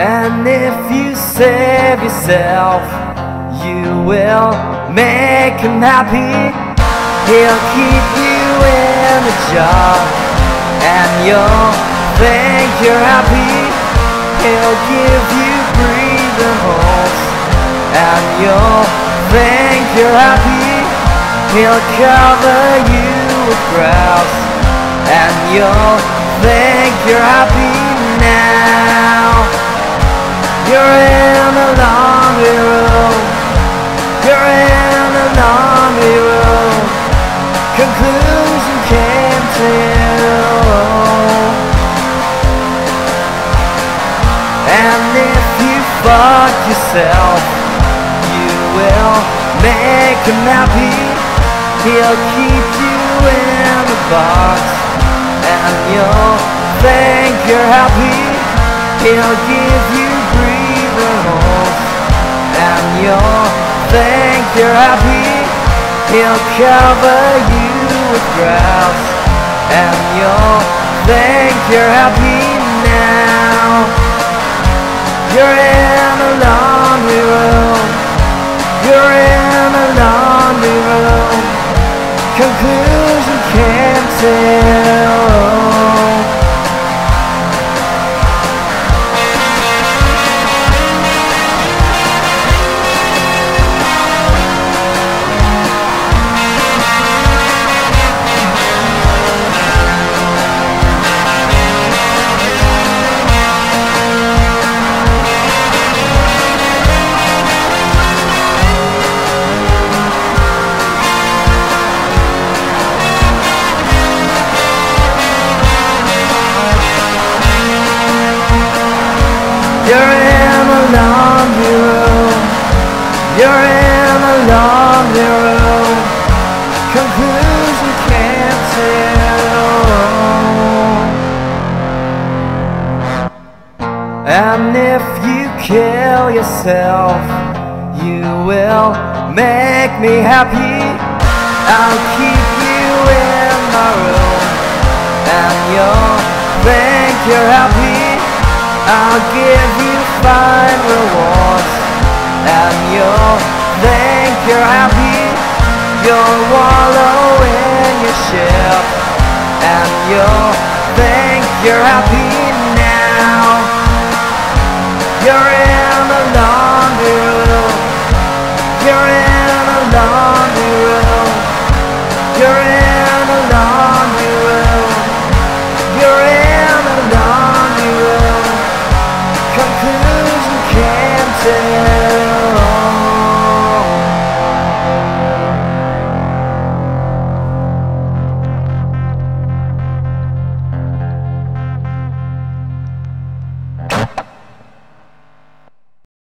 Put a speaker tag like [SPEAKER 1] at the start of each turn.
[SPEAKER 1] And if you save yourself, you will make him happy. He'll keep you in a job, and you'll think you're happy. He'll give you breathing holes, and you'll think you're happy. He'll cover you with grass, and you'll think you're happy now. You're in a lonely room. You're in a lonely room. Conclusion came to you. And if you fuck yourself, you will make him happy. He'll keep you in a box, and you'll think you're happy. He'll give you you'll think you're happy. He'll cover you with grass, and you'll think you're happy now. You're in You're in a lonely room. You're in a lonely room. Conclusion can't tell. And if you kill yourself, you will make me happy. I'll keep you in my room, and you'll think you're happy. I'll give you fine rewards. And you'll think you're happy. You'll wallow in your ship. And you'll think you're happy now. You're in a laundry room You're in